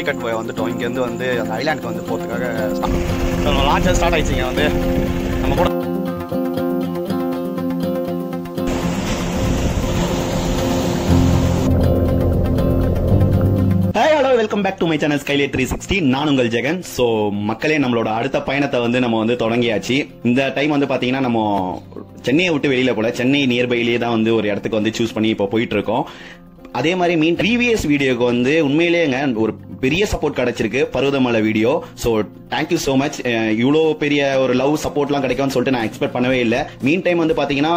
Duplicate போய் வந்துட்டோம். இங்கேருந்து வந்து அந்த ஐலாண்டுக்கு வந்து போகிறதுக்காக லான்ச் ஸ்டார்ட் ஆயிடுச்சுங்க வந்து. நம்ம கூட hello welcome back to my channel Skyle three sixty நான் உங்கள் ஜெகன். ஸோ மக்களே நம்மளோட அடுத்த பயணத்தை வந்து நம்ம வந்து தொடங்கியாச்சு. இந்த டைம் வந்து பாத்தீங்கன்னா நம்ம சென்னையை விட்டு வெளியில போல சென்னை நியர்பைலேயே தான் வந்து ஒரு இடத்துக்கு வந்து சூஸ் பண்ணி இப்போ போயிட்டு இருக்கோம். அதே மாதிரி மீன் ப்ரீவியஸ் வீடியோக்கு வந்து உண்மையிலேங்க ஒரு பெரிய சப்போர்ட் கிடைச்சிருக்கு. Parvathamalai video so thank you so much இவ்வளோ பெரிய ஒரு லவ் சப்போர்ட்லாம் கிடைக்கும்னு சொல்லிட்டு நான் எக்ஸ்பெக்ட் பண்ணவே இல்லை. மீன் டைம் வந்து பாத்தீங்கன்னா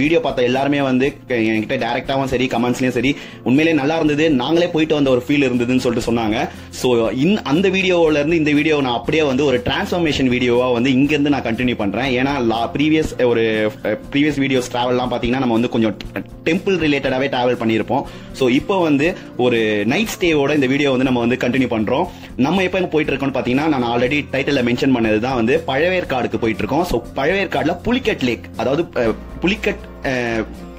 வீடியோ பார்த்த எல்லாருமே வந்து என்கிட்ட டேரக்டாவும் சரி கமெண்ட்ஸ்லயும் சரி உண்மையிலேயே நல்லா இருந்தது. நாங்களே போயிட்டு வந்த ஒரு ஃபீல் இருந்ததுன்னு சொல்லிட்டு சொன்னாங்க. ஸோ அந்த வீடியோல இருந்து இந்த வீடியோ நான் அப்படியே வந்து ஒரு டிரான்ஸ்ஃபர்மேஷன் வீடியோவா வந்து இங்க இருந்து நான் கண்டினியூ பண்றேன். ஏன்னா ப்ரீவியஸ் ஒரு ப்ரீவியஸ் வீடியோஸ் ட்ராவல்லாம் பாத்தீங்கன்னா நம்ம வந்து கொஞ்சம் டெம்பிள் ரிலேட்டடாவே டிராவல் பண்ணியிருப்போம். ஸோ இப்போ வந்து ஒரு நைட் ஸ்டேவோட இந்த வீடியோ வந்து நம்ம வந்து கண்டினியூ பண்றோம். நம்ம எப்போ எங்க போயிட்டு இருக்கோம்னு பாத்தீங்கன்னா நான் ஆல்ரெடி டைட்டில் மென்ஷன் பண்ணது தான் வந்து பழவேற்காடுக்கு போயிட்டு இருக்கோம். ஸோ பழவேற்காடுல புலிக்கட் லேக் அதாவது புலிக்கட்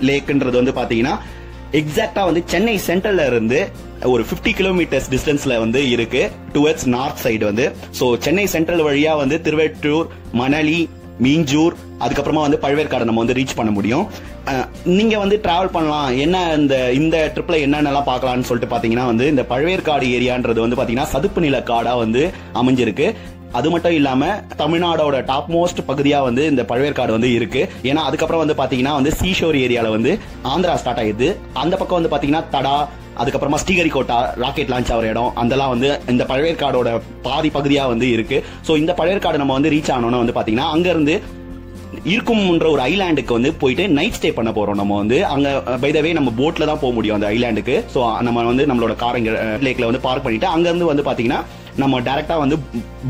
லேக்ன்றது வந்து பாத்தீங்கன்னா எக்ஸாக்டா வந்து சென்னை சென்ட்ரல்ல இருந்து ஒரு 50 கிலோமீட்டர்ஸ் டிஸ்டன்ஸ்ல வந்து இருக்கு டுவர்ட்ஸ் நார்த் சைடு வந்து. ஸோ சென்னை சென்ட்ரல் வழியா வந்து திருவெட்டூர் மணலி மீஞ்சூர் அதுக்கப்புறமா வந்து பழவேற்காடு நம்ம வந்து ரீச் பண்ண முடியும். நீங்கள் நீங்க வந்து டிராவல் பண்ணலாம். என்ன இந்த இந்த ட்ரிப்ல என்னென்னலாம் பார்க்கலாம்னு சொல்லிட்டு பாத்தீங்கன்னா வந்து இந்த பழவேற்காடு ஏரியான்றது வந்து பாத்தீங்கன்னா சதுப்பு நில காடா வந்து அமைஞ்சிருக்கு. அது மட்டும் இல்லாம தமிழ்நாடோட டாப் மோஸ்ட் பகுதியா வந்து இந்த பழவேற்காடு வந்து இருக்கு. ஏன்னா அதுக்கப்புறம் வந்து பாத்தீங்கன்னா வந்து சீஷோர் ஏரியால வந்து ஆந்திரா ஸ்டார்ட் ஆயிடுது. அந்த பக்கம் வந்து பாத்தீங்கன்னா தடா அதுக்கப்புறமா ஸ்ரீஹரிகோட்டா ராக்கெட் லான்ச் ஆகிற இடம். அதெல்லாம் வந்து இந்த பழையற்காடோட பாதி பகுதியாக வந்து இருக்கு. ஸோ இந்த பழையற்காடு நம்ம வந்து ரீச் ஆனோம்னா வந்து பார்த்தீங்கன்னா அங்கேருந்து இருக்கும்ன்ற ஒரு ஐலாண்டுக்கு வந்து போயிட்டு நைட் ஸ்டே பண்ண போறோம் நம்ம வந்து. அங்க பைதவே நம்ம போட்ல தான் போக முடியும் அந்த ஐலாண்டுக்கு சோ நம்ம வந்து நம்மளோட கார் இங்க லேக்ல வந்து பார்க் பண்ணிட்டு அங்க இருந்து வந்து பாத்தீங்கன்னா நம்ம டேரெக்டாக வந்து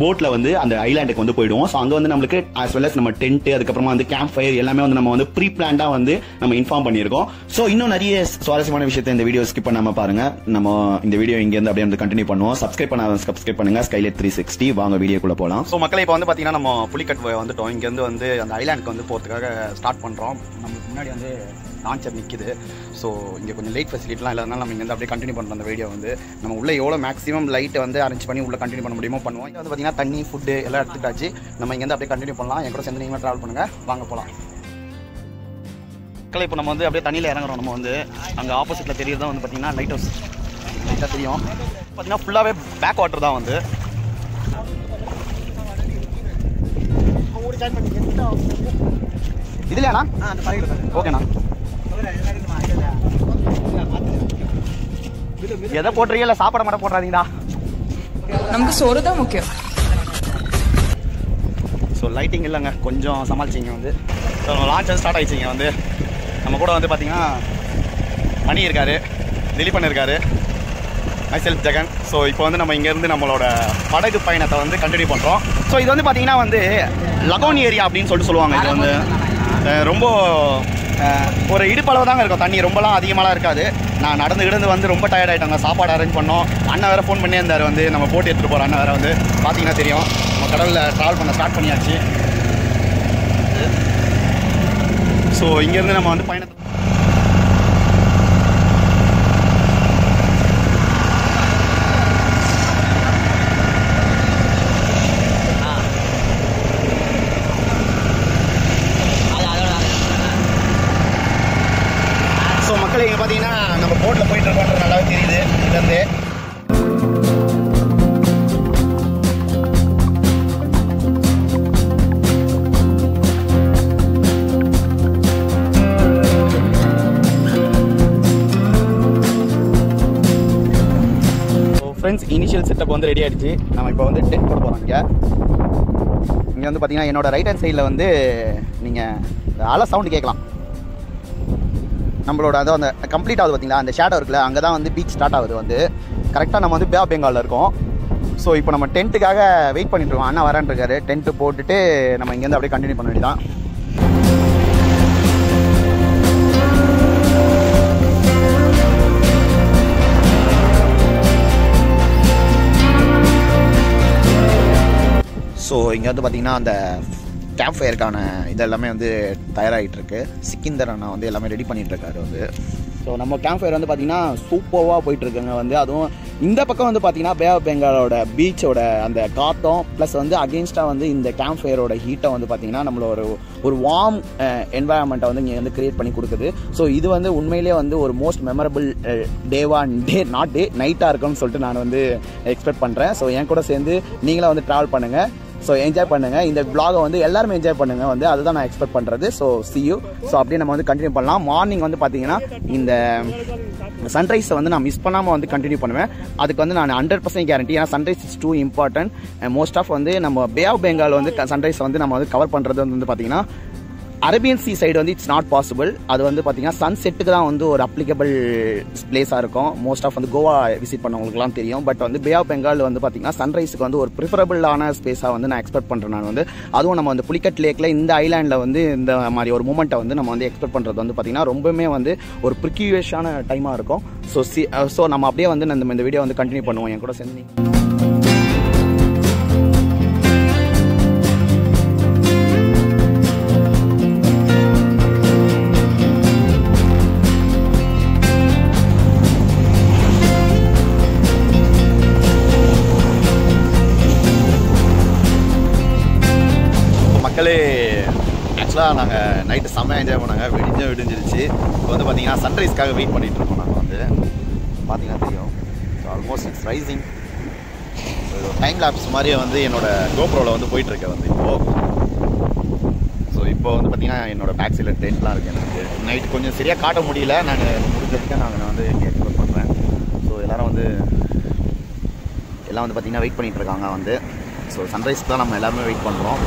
போட்ல வந்து அந்த ஐலாண்டுக்கு வந்து போயிடுவோம். ஸோ அங்கே வந்து நம்மளுக்கு ஆஸ் வெல் அஸ் நம்ம டென்ட் அதுக்கப்புறமா வந்து கேம்ப் ஃபயர் எல்லாமே வந்து நம்ம வந்து ப்ரீ பிளான்டா வந்து நம்ம இன்ஃபார்ம் பண்ணியிருக்கோம். ஸோ இன்னும் நிறைய சுவாரஸ்யமான விஷயத்தை இந்த வீடியோ ஸ்கிப் பண்ணாம பாருங்க. நம்ம இந்த வீடியோ இங்கேருந்து அப்படியே வந்து கண்டினியூ பண்ணுவோம். சப்ஸ்கிரைப் பண்ணாத சப்ஸ்கிரைப் பண்ணுங்க. ஸ்கைலைட் த்ரீ சிக்ஸ்டி வாங்க வீடியோக்குள்ள போகலாம் ஸோ மக்களை இப்போ வந்து பார்த்தீங்கன்னா நம்ம புலிக்கட் வந்துட்டோம். இங்கேருந்து வந்து அந்த ஐலாண்டுக்கு வந்து போறதுக்காக ஸ்டார்ட் பண்ணுறோம் நமக்கு முன்னாடி வந்து லான்ச்சர் நிற்கிது ஸோ இங்கே கொஞ்சம் லைட் ஃபெசிலிட்டிலாம் இல்லாதனால நம்ம இங்கேருந்து அப்படியே கண்டினியூ பண்ணுறோம் அந்த வீடியோ வந்து நம்ம உள்ளே எவ்வளோ மேக்ஸிமம் லைட்டை வந்து அரேஞ்ச் பண்ணி உள்ள கண்டினியூ பண்ண முடியுமோ பண்ணுவோம். இங்க வந்து பாத்தீங்கன்னா தண்ணி ஃபுட்டு எல்லாம் எடுத்துட்டாச்சு நம்ம இங்க இருந்து அப்படியே கண்டினியூ பண்ணலாம். என் கூட சேர்ந்து நீங்களும் ட்ராவல் பண்ணுங்க. வாங்க போலாம். மக்களை இப்போ நம்ம வந்து அப்படியே தண்ணியில் இறங்குறோம். நம்ம வந்து அங்கே ஆப்போசிட்டில் தெரியறது தான் வந்து பார்த்தீங்கன்னா லைட் ஹவுஸ் லைட்டாக தெரியும். பார்த்தீங்கன்னா ஃபுல்லாகவே பேக் வாட்டர் தான் வந்து. இதுலையாண்ணா ஓகேண்ணா எதை போட்டுறீங்க இல்லை சாப்பாடு மட்டும் போட்டுறாதீங்கடா. நமக்கு சோறு தான் முக்கியம். ஸோ லைட்டிங் இல்லைங்க. கொஞ்சம் சமாளிச்சிங்க வந்து. ஸோ லான்ச் ஸ்டார்ட் ஆயிடுச்சிங்க வந்து. நம்ம கூட வந்து பார்த்தீங்கன்னா மணி இருக்காரு. திலீபன் இருக்காரு. மைசெல்ஃப் ஜெகன். ஸோ இப்போ வந்து நம்ம இங்கேருந்து நம்மளோட படகு பயணத்தை வந்து கண்டினியூ பண்ணுறோம் ஸோ இது வந்து பார்த்தீங்கன்னா வந்து லகோன் ஏரியா அப்படின்னு சொல்லிட்டு சொல்லுவாங்க. இது வந்து ரொம்ப ஒரு இடுப்பளவு தாங்க இருக்கும். தண்ணி ரொம்பலாம் அதிகமாகலாம் இருக்காது. நான் நடந்து கிடந்து வந்து ரொம்ப டயர்ட் ஆகிட்டாங்க சாப்பாடு அரேஞ்ச் பண்ணோம். அண்ணன் வேறு ஃபோன் பண்ணியே இருந்தார் வந்து. நம்ம போட்டு எடுத்துகிட்டு போகிற அண்ணன் வேறு வந்து. பார்த்தீங்கன்னா தெரியும். நம்ம கடலில் ட்ராவல் பண்ண ஸ்டார்ட் பண்ணியாச்சு. ஸோ இங்கேருந்து நம்ம வந்து பயணத்தை இனிஷியல் செட்டப் வந்து ரெடி ஆயிடுச்சு. நம்ம இப்போ வந்து டென்ட் போட போகிறோம் இங்கே. இங்கே வந்து பார்த்தீங்கன்னா என்னோட ரைட் ஹேண்ட் சைடில் வந்து நீங்கள் அலை சவுண்டு கேட்கலாம். நம்மளோட அதை அந்த கம்ப்ளீட் ஆகுது பார்த்தீங்களா அந்த ஷேடோ இருக்குல்ல அங்கே தான் வந்து பீச் ஸ்டார்ட் ஆகுது வந்து. கரெக்டாக நம்ம வந்து பே ஆஃப் பெங்காலில் இருக்கோம். ஸோ இப்போ நம்ம டென்ட்டுக்காக வெயிட் பண்ணிட்டு இருக்கோம். அண்ணா வரேன் இருக்காரு. டென்ட்டு போட்டுட்டு நம்ம இங்கேருந்து அப்படியே கண்டினியூ பண்ண வேண்டியதான் ஸோ இங்கே வந்து பார்த்திங்கன்னா அந்த கேம்ப் ஃபயருக்கான இதெல்லாமே வந்து தயாராகிட்டு இருக்கு சிக்கிந்தர் அண்ணா வந்து எல்லாமே ரெடி பண்ணிட்டு இருக்காரு வந்து. ஸோ நம்ம கேம்ப் ஃபயர் வந்து பார்த்தீங்கன்னா சூப்பராக போயிட்டுருக்குங்க வந்து. அதுவும் இந்த பக்கம் வந்து பார்த்தீங்கன்னா பே ஆஃப் பெங்காலோட பீச்சோட அந்த காத்தம் ப்ளஸ் வந்து அகெயின்ஸ்டாக வந்து இந்த கேம்ப் ஃபயரோட ஹீட்டை வந்து பார்த்தீங்கன்னா நம்மள ஒரு ஒரு வார்ம் என்வாயன்மெண்ட்டை வந்து இங்கே வந்து கிரியேட் பண்ணி கொடுக்குது. ஸோ இது வந்து உண்மையிலேயே வந்து ஒரு மோஸ்ட் மெமரபிள் டேவா டே நாட் டே நைட்டாக இருக்கும்னு சொல்லிட்டு நான் வந்து எக்ஸ்பெக்ட் பண்ணுறேன் ஸோ என் கூட சேர்ந்து நீங்களும் வந்து ட்ராவல் பண்ணுங்கள் ஸோ என்ஜாய் பண்ணுங்கள் இந்த vlog-அ வந்து எல்லாருமே என்ஜாய் பண்ணுங்கள் வந்து அதுதான் நான் எக்ஸ்பெக்ட் பண்ணுறது ஸோ சியூ ஸோ அப்படியே நம்ம வந்து கண்டினியூ பண்ணலாம். மார்னிங் வந்து பார்த்தீங்கன்னா இந்த சன்ரைஸை வந்து நான் மிஸ் பண்ணாமல் வந்து கண்டினியூ பண்ணுவேன். அதுக்கு வந்து நான் ஹண்ட்ரட் பர்சன்ட் கேரண்டி ஏன்னா sunrise is too important most of வந்து நம்ம பே ஆஃப் பெங்கால் வந்து சன்ரைஸ் வந்து நம்ம வந்து கவர் பண்ணுறது வந்து பார்த்தீங்கன்னா அரேபியன் சி சைடு வந்து இட்ஸ் நாட் பாசிபிள் அது வந்து பார்த்தீங்கன்னா சன் செட்டுக்கு தான் வந்து ஒரு அப்ளிகபிள் பிளேஸாக இருக்கும். மோஸ்ட் ஆஃப் வந்து கோவா விசிட் பண்ணவங்களுக்குலாம் தெரியும். பட் வந்து பே ஆஃப் பெங்கால் வந்து பார்த்தீங்கன்னா சன்ரைஸுக்கு வந்து ஒரு ப்ரிஃபரபிளான ஸ்பேஸாக வந்து நான் எக்ஸ்பெக்ட் பண்ணுறேன் நான் வந்து. அதுவும் நம்ம வந்து புலிக்கட் லேக்கில் இந்த ஐலாண்டில் வந்து இந்த மாதிரி ஒரு மூமெண்ட்டை வந்து நம்ம வந்து எக்ஸ்பெக்ட் பண்ணுறது வந்து பார்த்தீங்கன்னா ரொம்பவுமே வந்து ஒரு ப்ரிக்யூவேஷான டைமாக இருக்கும். ஸோ சி ஸோ நம்ம அப்படியே வந்து நம்ம இந்த வீடியோ வந்து கண்டினியூ பண்ணுவோம். என் கூட சேர்ந்து ஆக்சுவலாக நாங்கள் நைட்டு செம்ம என்ஜாய் பண்ணாங்க. விடிஞ்சும் விடிஞ்சிருச்சு. இப்போ வந்து பார்த்தீங்கன்னா சன்ரைஸ்க்காக வெயிட் பண்ணிகிட்டு இருக்கோம் நாங்கள் வந்து. பார்த்தீங்கன்னா தெரியும். So almost it's rising time lapse மாதிரியே வந்து என்னோடய கோப்ரோவில் வந்து போயிட்டுருக்கேன் வந்து இப்போது ஸோ இப்போ வந்து பார்த்தீங்கன்னா என்னோடய பேக் சைடில் டென்ட்லாம் இருக்குது எனக்கு. நைட் கொஞ்சம் சரியாக காட்ட முடியல. நான் வரைக்கும் நாங்கள் வந்து எக்ஸ்போர்ட் பண்ணுறேன் ஸோ எல்லோரும் வந்து எல்லாம் வந்து பார்த்திங்கன்னா வெயிட் பண்ணிகிட்ருக்காங்க வந்து. ஸோ சன்ரைஸ் தான் நம்ம எல்லாருமே வெயிட் பண்ணுறோம்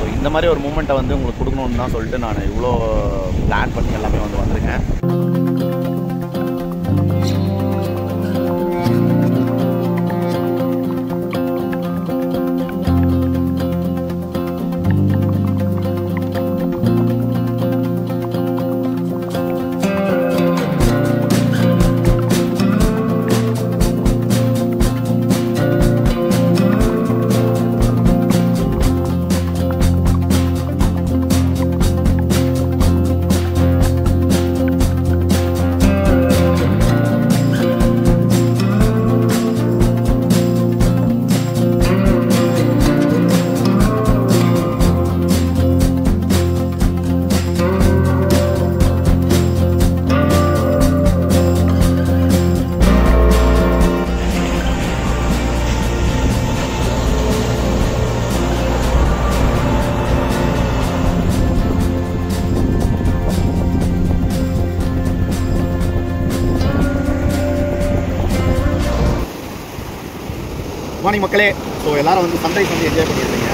ஸோ இந்த மாதிரி ஒரு மூமெண்ட்டை வந்து உங்களுக்கு கொடுக்கணும்னு தான் சொல்லிட்டு நான் இவ்வளோ பிளான் பண்ணி எல்லாமே வந்து வந்திருக்கேன். மார்னிங் மக்களே ஸோ எல்லாரும் வந்து சன்ரைஸ் வந்து என்ஜாய் பண்ணியிருந்தீங்க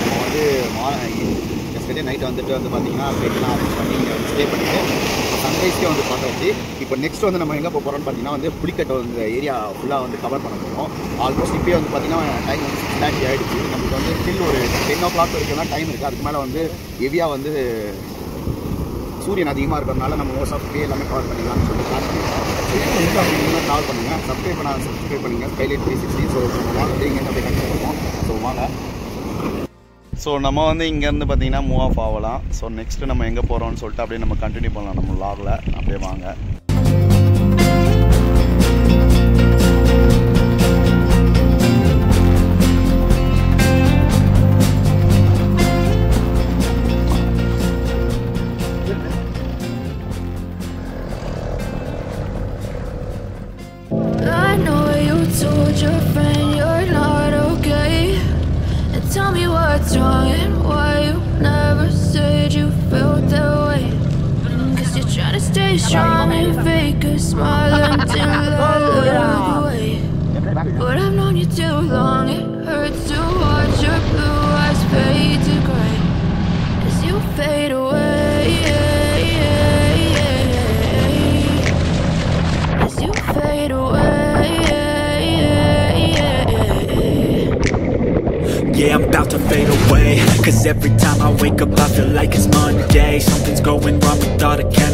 நம்ம வந்து மார்னிங் நைட் வந்துட்டு வந்து பார்த்தீங்கன்னா பெட்லாம் அரேஞ்ச் பண்ணி இங்கே வந்து ஸ்டே பண்ணிட்டு சன்ரைஸ்க்கே வந்து பார்த்தாச்சு இப்போ நெக்ஸ்ட் வந்து நம்ம எங்கே போக போகிறோம்னு பார்த்தீங்கன்னா வந்து புளிக்கட்டை வந்து ஏரியா ஃபுல்லாக வந்து கவர் பண்ண போகிறோம் ஆல்மோஸ்ட் இப்போயே வந்து பார்த்தீங்கன்னா டைம் வந்து சிக்ஸ் தேர்ட்டி ஆகிடுச்சு நமக்கு வந்து ஸ்டில் ஒரு டென் ஓ கிளாக் வரைக்கும் தான் டைம் இருக்குது அதுக்கு மேலே வந்து ஹெவியாக வந்து சூரியன் அதிகமாக இருக்கிறதுனால நம்ம மோஸ்ட் ஆஃப் டே எல்லாமே கவர் பண்ணிக்கலாம்னு சொல்லி பிளான் பண்ணியிருக்கோம் வந்து அப்படின்னா கால் பண்ணுங்கள் சப்ஸ்கிரைப் பண்ண சப்ஸ்கிரைப் பண்ணுங்கள் ஸ்கைலைட் த்ரீ சிக்ஸ்டி ஸோ வாங்க இங்கே அப்படியே கண்டிப்பாக பண்ணுவோம் ஸோ வாங்க ஸோ நம்ம வந்து இங்கேருந்து பார்த்தீங்கன்னா மூவ் ஆஃப் ஆகலாம். ஸோ நெக்ஸ்ட்டு நம்ம எங்கே போகிறோம்னு சொல்லிட்டு அப்படியே நம்ம கண்டினியூ பண்ணலாம். நம்ம லாகில் அப்படியே வாங்க. Strong and fake a smile until I look away. But I've known you too long, it hurts to watch your blue eyes fade to gray as you fade away. As you fade away. Yeah, I'm about to fade away Cause every time I wake up I feel like it's Monday Something's going wrong with all the chemicals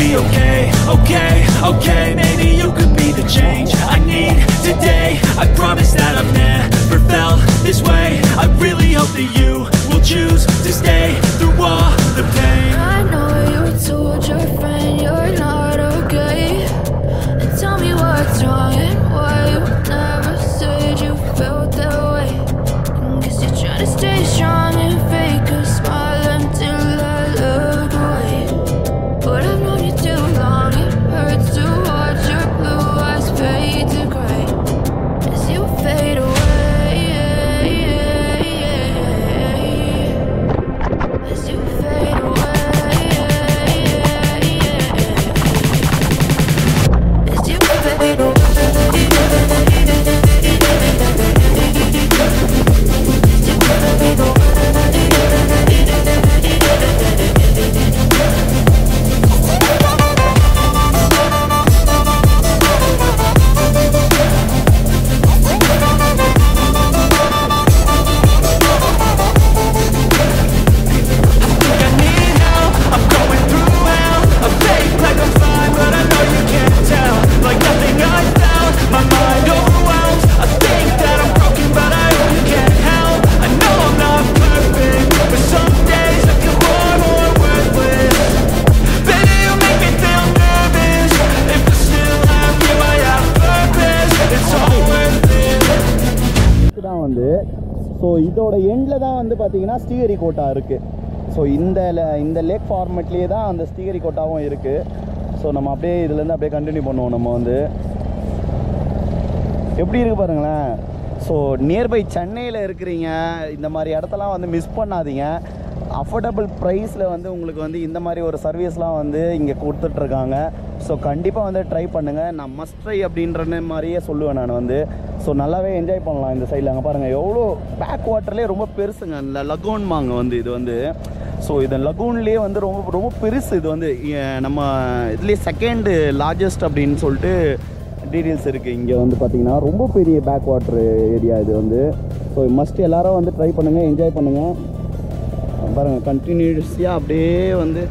be okay Okay, okay, maybe you could be the change I need today. I promise that I've never felt this way. I really hope that you will choose to stay through all so இதோட எண்டில் தான் வந்து பார்த்தீங்கன்னா Srihari quota இருக்குது so இந்த இந்த லேக் ஃபார்மேட்லேயே தான் அந்த ஸ்ரீஹரி கோட்டாவும் இருக்குது ஸோ நம்ம அப்படியே இதுலேருந்து அப்படியே கண்டினியூ பண்ணுவோம் நம்ம வந்து. எப்படி இருக்கு பாருங்களேன்? ஸோ நியர்பை சென்னையில் இருக்கிறீங்க இந்த மாதிரி இடத்தெல்லாம் வந்து மிஸ் பண்ணாதீங்க. அஃபோர்டபுள் ப்ரைஸில் வந்து உங்களுக்கு வந்து இந்த மாதிரி ஒரு சர்வீஸ்லாம் வந்து இங்கே கொடுத்துட்ருக்காங்க. ஸோ கண்டிப்பாக வந்து ட்ரை பண்ணுங்கள் நான் மஸ்ட் ட்ரை அப்படின்ற மாதிரியே சொல்லுவேன் நான் வந்து. ஸோ நல்லாவே என்ஜாய் பண்ணலாம் இந்த சைடில் அங்கே பாருங்கள் எவ்வளோ பேக் வாட்டர்லேயே ரொம்ப பெருசுங்க. இந்த லகோன் மாங்க வந்து இது வந்து. ஸோ இது லகூன்லேயே வந்து ரொம்ப ரொம்ப பெருசு இது வந்து. நம்ம இதுலேயே செகண்டு லார்ஜஸ்ட் அப்படின்னு சொல்லிட்டு டீட்டெயில்ஸ் இருக்குது இங்கே வந்து பார்த்தீங்கன்னா ரொம்ப பெரிய பேக் வாட்ரு ஏரியா இது வந்து. ஸோ மஸ்ட் எல்லாரும் வந்து ட்ரை பண்ணுங்கள் என்ஜாய் பண்ணுங்கள் பாருங்கள் கண்டினியூஸியாக அப்படியே வந்து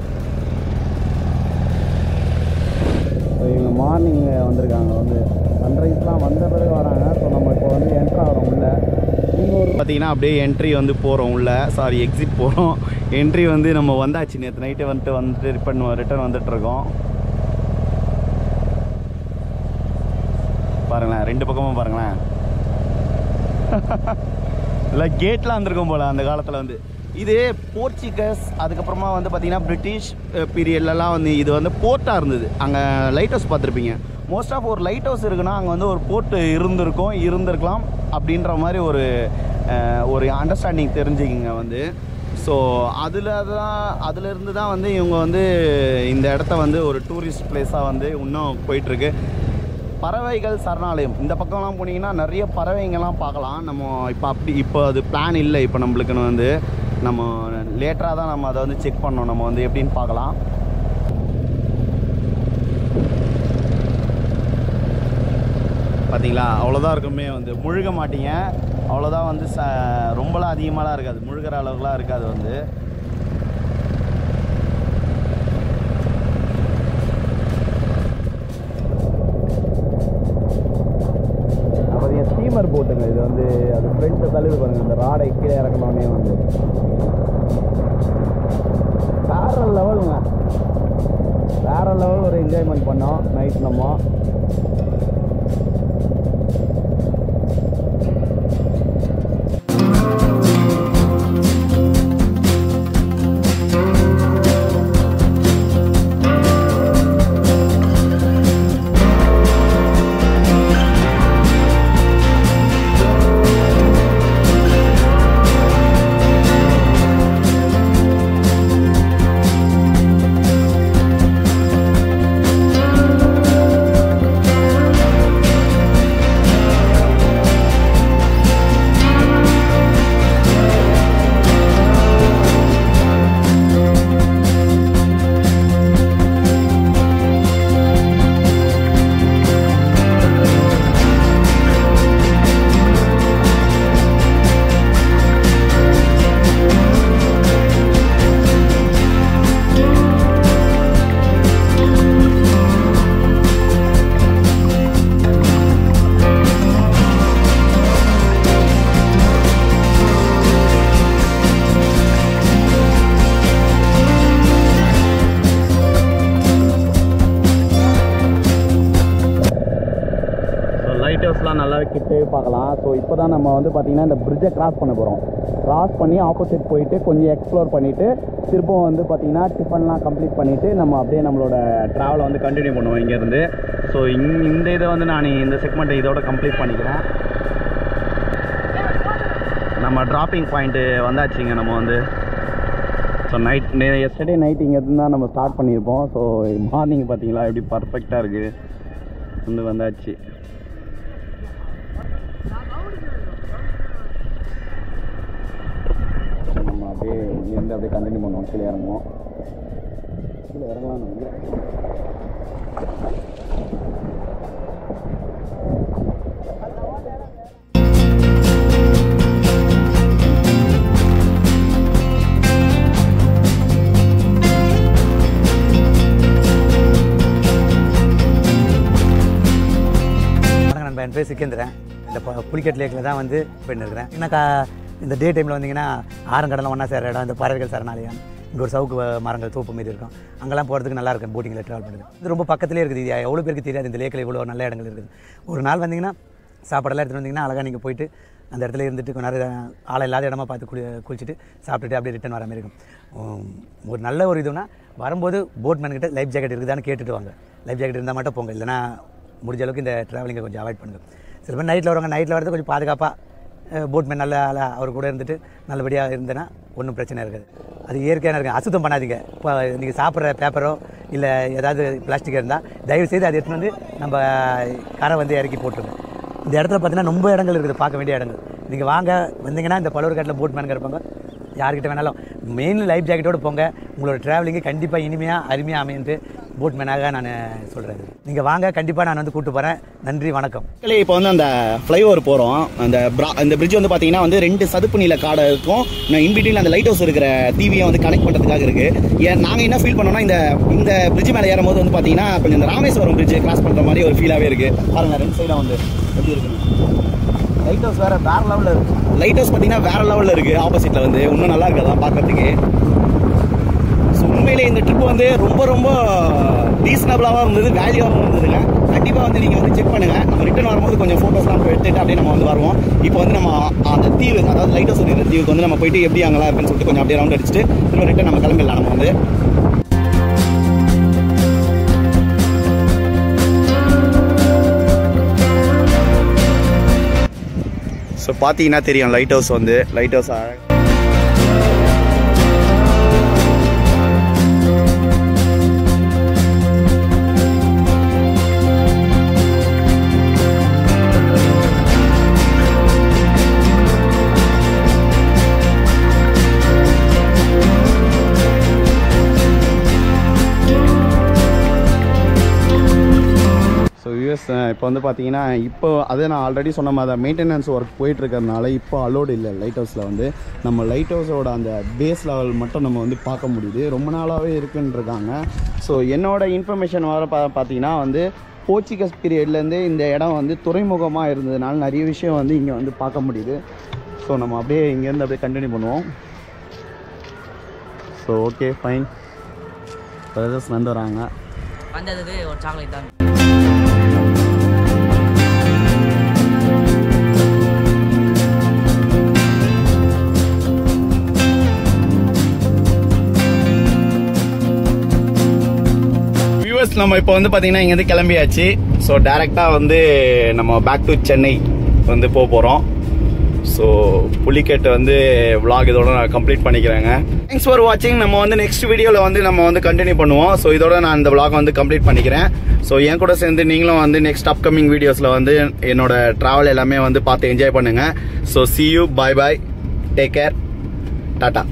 இவங்க மார்னிங் வந்திருக்காங்க வந்து சன்ரைஸ்லாம் வந்த பிறகு வராங்க. ஸோ நம்ம இப்போ வந்து என்ட்ரு ஆகிறோம் உள்ள. இன்னொரு பார்த்தீங்கன்னா அப்படியே என்ட்ரி வந்து போகிறோம் உள்ள. சாரி எக்ஸிட் போகிறோம் என்ட்ரி வந்து நம்ம வந்தாச்சு நேற்று நைட்டே வந்துட்டு வந்துட்டு ரிட்டன் ரிட்டர்ன் வந்துட்டுருக்கோம் பாருங்களேன் ரெண்டு பக்கமும் பாருங்களேன். இல்லை கேட்லாம் வந்திருக்கும் போல் அந்த காலத்தில் வந்து. இது போர்ச்சுகஸ் அதுக்கப்புறமா வந்து பார்த்தீங்கன்னா பிரிட்டிஷ் பீரியட்லலாம் வந்து இது வந்து போர்ட்டாக இருந்தது. அங்கே லைட் ஹவுஸ் பார்த்துருப்பீங்க. மோஸ்ட் ஆஃப் ஒரு லைட் ஹவுஸ் இருக்குன்னா அங்கே வந்து ஒரு போர்ட்டு இருந்திருக்கும் இருந்திருக்கலாம் அப்படின்ற மாதிரி ஒரு ஒரு அண்டர்ஸ்டாண்டிங் தெரிஞ்சுக்கிங்க வந்து. ஸோ அதில் தான் அதிலிருந்து தான் வந்து இவங்க வந்து இந்த இடத்த வந்து ஒரு டூரிஸ்ட் பிளேஸாக வந்து இன்னும் போயிட்டுருக்கு. பறவைகள் சரணாலயம். இந்த பக்கம்லாம் போனீங்கன்னா நிறைய பறவைங்கள்லாம் பார்க்கலாம். நம்ம இப்போ அப்படி இப்போ அது பிளான் இல்லை. இப்போ நம்மளுக்குன்னு வந்து. நம்ம லேட்டராக தான் நம்ம அதை வந்து செக் பண்ணோம் நம்ம வந்து எப்படின்னு பார்க்கலாம். பார்த்தீங்களா அவ்வளோதான் இருக்குமே வந்து. முழுக மாட்டீங்க. அவ்வளோதான் வந்து ச ரொம்பலாம் அதிகமாகலாம் இருக்காது. முழுகிற அளவுக்குலாம் இருக்காது வந்து. தான் நம்ம வந்து பார்த்திங்கன்னா இந்த பிரிட்ஜை கிராஸ் பண்ண போகிறோம் கிராஸ் பண்ணி ஆப்போசிட் போயிட்டு கொஞ்சம் எக்ஸ்ப்ளோர் பண்ணிவிட்டு திருப்பவும் வந்து பார்த்திங்கன்னா டிஃபன்லாம் கம்ப்ளீட் பண்ணிவிட்டு நம்ம அப்படியே நம்மளோட ட்ராவலை வந்து கண்டினியூ பண்ணுவோம் இங்கேருந்து. ஸோ இந்த இதை வந்து நான் இந்த செக்மெண்ட்டை இதோட கம்ப்ளீட் பண்ணிக்கிறேன். நம்ம ட்ராப்பிங் பாயிண்ட்டு வந்தாச்சுங்க நம்ம வந்து. ஸோ நைட் எஸ்டர்டே நைட் இங்கேருந்து தான் நம்ம ஸ்டார்ட் பண்ணியிருப்போம். ஸோ மார்னிங் பார்த்தீங்களா? எப்படி பர்ஃபெக்டாக இருக்குது வந்து வந்தாச்சு. இங்கேருந்து அப்படியே கண்டினியூ பண்ணுவோம். கீழே இறங்குவோம். கீழே இறங்கலாம் நம்ம என் பேர் சிக்கேந்திரன் இந்த ப- புலிக்கட் லேக்கில் தான் வந்து போயின்னு இருக்கிறேன். என்னக்கா இந்த டே டைமில் வந்தீங்கன்னா ஆரங்கடலாம் ஒன்றா சேர இடம் இந்த பறவைகள் சரணாலயம் இங்கே ஒரு சவுக்கு மரங்கள் தோப்பு மாரி இருக்கும். அங்கெல்லாம் போகிறதுக்கு நல்லா இருக்கும் போட்டிங்கில் ட்ராவல் பண்ணுறது இது ரொம்ப பக்கத்துலேயே இருக்குது இது எவ்வளோ பேருக்கு தெரியாது இந்த லேக்கில் இவ்வளோ நல்ல இடங்கள் இருக்குது. ஒரு நாள் வந்தீங்கன்னா சாப்பாடெல்லாம் எடுத்துகிட்டு வந்தீங்கன்னா அழகாக நீங்கள் போயிட்டு அந்த இடத்துல இருந்துட்டு கொஞ்ச நேரம் ஆளை இல்லாத இடமா பார்த்து குளி குளிச்சுட்டு சாப்பிட்டுட்டு அப்படியே ரிட்டன் வர மாதிரி இருக்கும் ஒரு நல்ல ஒரு இதுனா வரும்போது போட்மேன்கிட்ட லைஃப் ஜாக்கெட் இருக்குதான்னு கேட்டுட்டு வாங்க. லைஃப் ஜாக்கெட் இருந்தால் மட்டும் போங்க இல்லைனா முடிஞ்ச அளவுக்கு இந்த ட்ராவலிங்கை கொஞ்சம் அவாய்ட் பண்ணுங்கள் சில பேர் நைட்டில் வரவங்க நைட்டில் வரது கொஞ்சம் பாதுகாப்பாக போட்மேன் நல்ல ஆளாக அவர் கூட இருந்துட்டு நல்லபடியாக இருந்தேன்னா ஒன்றும் பிரச்சனை இருக்காது. அது இயற்கையான இருக்குது அசுத்தம் பண்ணாதீங்க. இப்போ நீங்கள் சாப்பிட்ற பேப்பரோ இல்லை ஏதாவது பிளாஸ்டிக் இருந்தால் தயவு செய்து அதை எடுத்துன்னு வந்து நம்ம கரை வந்து இறக்கி போட்டுருங்க. இந்த இடத்துல பார்த்தீங்கன்னா ரொம்ப இடங்கள் இருக்குது. பார்க்க வேண்டிய இடங்கள். நீங்கள் வாங்க வந்தீங்கன்னா இந்த பழுவர்காட்டில் போட்மேனுங்க இருப்பாங்க. யார்கிட்ட வேணாலும் மெயின் லைஃப் ஜாக்கெட்டோடு போங்க. உங்களோட ட்ராவலிங்கு கண்டிப்பாக இனிமையாக அருமையாக அமைந்து போட்மேனாக நான் சொல்கிறேன் நீங்கள் வாங்க கண்டிப்பாக நான் வந்து கூப்பிட்டு போகிறேன் நன்றி வணக்கம். இல்லை இப்போ வந்து அந்த ஃப்ளைஓவர் போகிறோம் அந்த பிரா அந்த பிரிட்ஜ் வந்து பார்த்தீங்கன்னா வந்து ரெண்டு சதுப்பு நில காடை இருக்கும். நான் இன்பிட்வீன் அந்த லைட் ஹவுஸ் இருக்கிற டிவியை வந்து கனெக்ட் பண்ணுறதுக்காக இருக்குது ஏன் நாங்கள் என்ன ஃபீல் பண்ணோம்னா இந்த இந்த பிரிட்ஜ் மேலே ஏறும் போது வந்து பார்த்தீங்கன்னா கொஞ்சம் இந்த ராமேஸ்வரம் பிரிட்ஜ் கிராஸ் பண்ணுற மாதிரி ஒரு ஃபீலாகவே இருக்குது பாருங்கள் ரெண்டு சைடாக வந்து எப்படி இருக்குன்னு. லைட் ஹவுஸ் வேற வேற லெவலில் இருக்கு. லைட் ஹவுஸ் பார்த்தீங்கன்னா வேற லெவலில் இருக்கு ஆப்போசிட்டில் வந்து. இன்னும் நல்லா இருக்கு அதான் பார்க்கறதுக்கு? ஸோ உண்மையிலே இந்த ட்ரிப் வந்து ரொம்ப ரொம்ப ரீசனபிளாகவும் இருந்தது வேல்யூவாகவும் இருந்ததுங்க. கண்டிப்பாக வந்து நீங்கள் வந்து செக் பண்ணுங்கள் நம்ம ரிட்டர்ன் வரும்போது கொஞ்சம் ஃபோட்டோஸ்லாம் எடுத்துகிட்டு அப்படியே நம்ம வந்து வருவோம். இப்போ வந்து நம்ம அந்த தீவு அதாவது லைட் ஹவுஸ் இருக்கிற தீவுக்கு வந்து நம்ம போயிட்டு எப்படி அங்கெல்லாம் இருக்குன்னு சொல்லிட்டு கொஞ்சம் அப்படியே ரவுண்ட் அடிச்சுட்டு திரும்ப ரிட்டர்ன் நம்ம கிளம்பிடலாம் நம்ம வந்து. ஸோ பார்த்தீங்கன்னா தெரியும் லைட் ஹவுஸ் வந்து லைட் ஹவுஸ் அழகாக யூஎஸ் இப்போ வந்து பார்த்தீங்கன்னா இப்போ அதே நான் ஆல்ரெடி சொன்ன மாதிரி தான் மெயின்டெனன்ஸ் ஒர்க் போயிட்டுருக்கறனால இப்போ அலோடு இல்லை. லைட் ஹவுஸில் வந்து நம்ம லைட் ஹவுஸோட அந்த பேஸ் லெவல் மட்டும் நம்ம வந்து பார்க்க முடியுது. ரொம்ப நாளாகவே இருக்குன்னு இருக்காங்க ஸோ என்னோடய இன்ஃபர்மேஷன் வர பா பார்த்தீங்கன்னா வந்து போர்ச்சுகஸ் பீரியட்லேருந்து இந்த இடம் வந்து துறைமுகமாக இருந்ததுனால நிறைய விஷயம் வந்து இங்கே வந்து பார்க்க முடியுது. ஸோ நம்ம அப்படியே இங்கேருந்து அப்படியே கண்டினியூ பண்ணுவோம். ஸோ ஓகே ஃபைன் பிரதர்ஸ் வந்து வராங்க. வந்ததுக்கு ஒரு சாக்லேட் தான். வியூவர்ஸ் நம்ம இப்போ வந்து பார்த்தீங்கன்னா இங்கேருந்து கிளம்பியாச்சு. ஸோ டேரெக்டாக வந்து நம்ம பேக் டு சென்னை வந்து போக போகிறோம் ஸோ புலிக்கெட் வந்து vlog இதோட நான் கம்ப்ளீட் பண்ணிக்கிறேங்க. தேங்க்ஸ் ஃபார் வாட்சிங் நம்ம வந்து நெக்ஸ்ட் வீடியோவில் வந்து நம்ம வந்து கண்டினியூ பண்ணுவோம். ஸோ இதோட நான் இந்த vlog வந்து கம்ப்ளீட் பண்ணிக்கிறேன். ஸோ என் கூட சேர்ந்து நீங்களும் வந்து நெக்ஸ்ட் அப்கமிங் வீடியோஸில் வந்து என்னோட ட்ராவல் எல்லாமே வந்து பார்த்து என்ஜாய் பண்ணுங்கள் so see you bye bye take care tata